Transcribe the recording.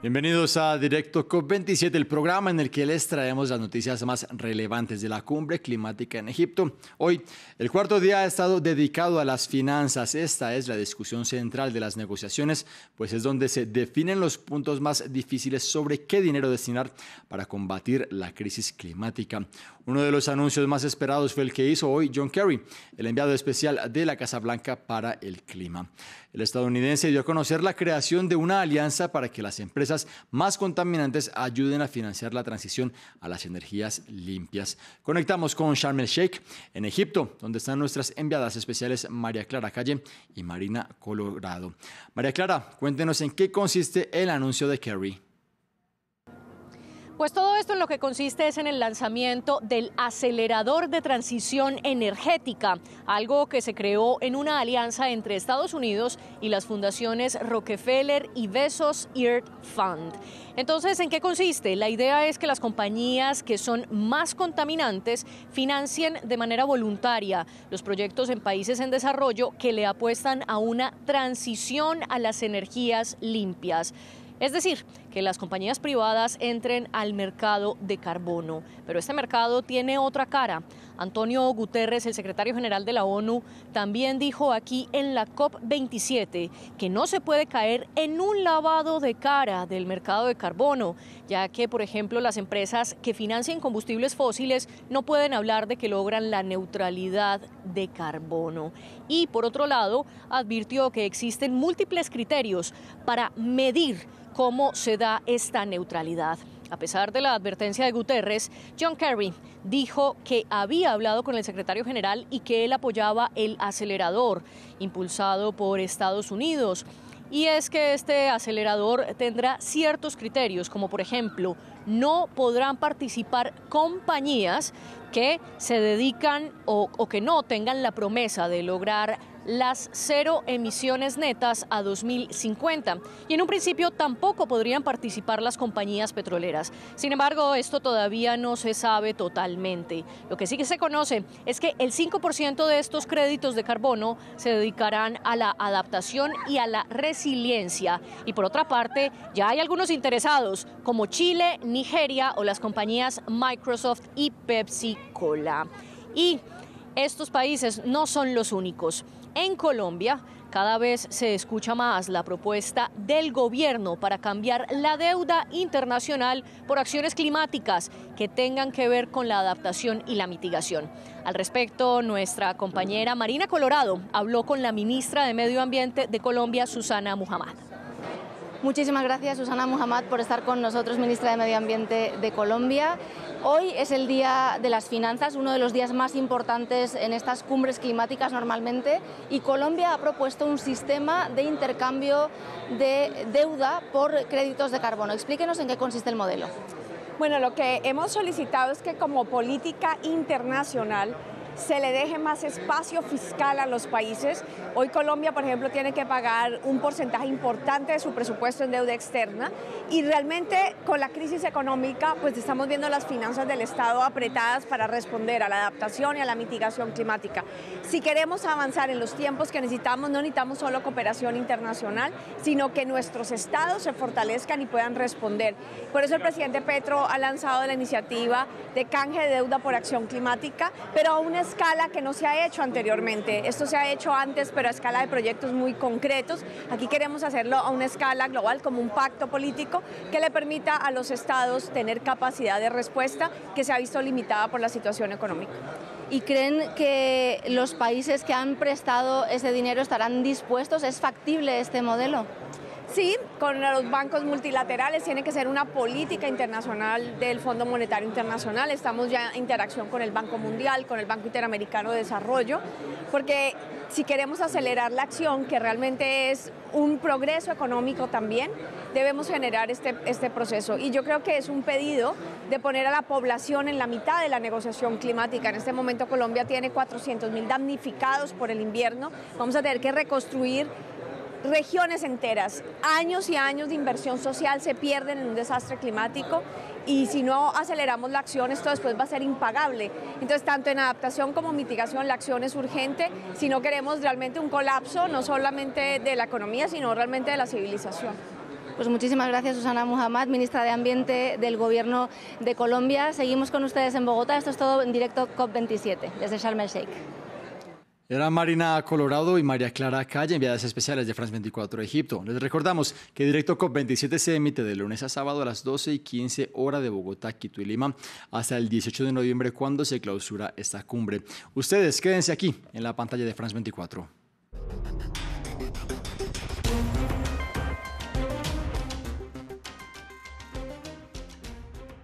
Bienvenidos a Directo COP27, el programa en el que les traemos las noticias más relevantes de la cumbre climática en Egipto. Hoy, el cuarto día ha estado dedicado a las finanzas. Esta es la discusión central de las negociaciones, pues es donde se definen los puntos más difíciles sobre qué dinero destinar para combatir la crisis climática. Uno de los anuncios más esperados fue el que hizo hoy John Kerry, el enviado especial de la Casa Blanca para el clima. El estadounidense dio a conocer la creación de una alianza para que las empresas más contaminantes ayuden a financiar la transición a las energías limpias. Conectamos con Sharm el Sheikh en Egipto, donde están nuestras enviadas especiales María Clara Calle y Marina Colorado. María Clara, cuéntenos en qué consiste el anuncio de Kerry. Pues todo esto en lo que consiste es en el lanzamiento del acelerador de transición energética, algo que se creó en una alianza entre Estados Unidos y las fundaciones Rockefeller y Bezos Earth Fund. Entonces, ¿en qué consiste? La idea es que las compañías que son más contaminantes financien de manera voluntaria los proyectos en países en desarrollo que le apuestan a una transición a las energías limpias. Es decir, que las compañías privadas entren al mercado de carbono. Pero este mercado tiene otra cara. Antonio Guterres, el secretario general de la ONU, también dijo aquí en la COP27 que no se puede caer en un lavado de cara del mercado de carbono, ya que, por ejemplo, las empresas que financian combustibles fósiles no pueden hablar de que logran la neutralidad de carbono. Y, por otro lado, advirtió que existen múltiples criterios para medir cómo se da esta neutralidad. A pesar de la advertencia de Guterres, John Kerry dijo que había hablado con el secretario general y que él apoyaba el acelerador impulsado por Estados Unidos. Y es que este acelerador tendrá ciertos criterios, como por ejemplo, no podrán participar compañías que se dedican o, que no tengan la promesa de lograr las cero emisiones netas a 2050. Y en un principio tampoco podrían participar las compañías petroleras. Sin embargo, esto todavía no se sabe totalmente. Lo que sí que se conoce es que el 5% de estos créditos de carbono se dedicarán a la adaptación y a la resiliencia. Y por otra parte, ya hay algunos interesados como Chile, Nigeria o las compañías Microsoft y Pepsi Cola. Y estos países no son los únicos. En Colombia, cada vez se escucha más la propuesta del gobierno para cambiar la deuda internacional por acciones climáticas que tengan que ver con la adaptación y la mitigación. Al respecto, nuestra compañera Marina Colorado habló con la ministra de Medio Ambiente de Colombia, Susana Muhammad. Muchísimas gracias, Susana Muhammad, por estar con nosotros, ministra de Medio Ambiente de Colombia. Hoy es el Día de las Finanzas, uno de los días más importantes en estas cumbres climáticas normalmente, y Colombia ha propuesto un sistema de intercambio de deuda por créditos de carbono. Explíquenos en qué consiste el modelo. Bueno, lo que hemos solicitado es que como política internacional se le deje más espacio fiscal a los países. Hoy Colombia, por ejemplo, tiene que pagar un porcentaje importante de su presupuesto en deuda externa y realmente con la crisis económica pues estamos viendo las finanzas del Estado apretadas para responder a la adaptación y a la mitigación climática. Si queremos avanzar en los tiempos que necesitamos, no necesitamos solo cooperación internacional, sino que nuestros estados se fortalezcan y puedan responder. Por eso el presidente Petro ha lanzado la iniciativa de canje de deuda por acción climática, pero aún es escala que no se ha hecho anteriormente. Esto se ha hecho antes, pero a escala de proyectos muy concretos. Aquí queremos hacerlo a una escala global, como un pacto político que le permita a los estados tener capacidad de respuesta que se ha visto limitada por la situación económica. ¿Y creen que los países que han prestado ese dinero estarán dispuestos? ¿Es factible este modelo? Sí, con los bancos multilaterales tiene que ser una política internacional del Fondo Monetario Internacional. Estamos ya en interacción con el Banco Mundial, con el Banco Interamericano de Desarrollo, porque si queremos acelerar la acción, que realmente es un progreso económico también, debemos generar este, este proceso. Y yo creo que es un pedido de poner a la población en la mitad de la negociación climática. En este momento Colombia tiene 400 mil damnificados por el invierno. Vamos a tener que reconstruir regiones enteras, años y años de inversión social se pierden en un desastre climático y si no aceleramos la acción esto después va a ser impagable. Entonces, tanto en adaptación como mitigación la acción es urgente si no queremos realmente un colapso no solamente de la economía, sino realmente de la civilización. Pues muchísimas gracias Susana Muhammad, ministra de Ambiente del Gobierno de Colombia. Seguimos con ustedes en Bogotá. Esto es todo en directo COP27 desde Sharm el Sheikh. Era Marina Colorado y María Clara Calle, enviadas especiales de France 24 Egipto. Les recordamos que Directo COP27 se emite de lunes a sábado a las 12 y 15 horas de Bogotá, Quito y Lima hasta el 18 de noviembre cuando se clausura esta cumbre. Ustedes quédense aquí en la pantalla de France 24.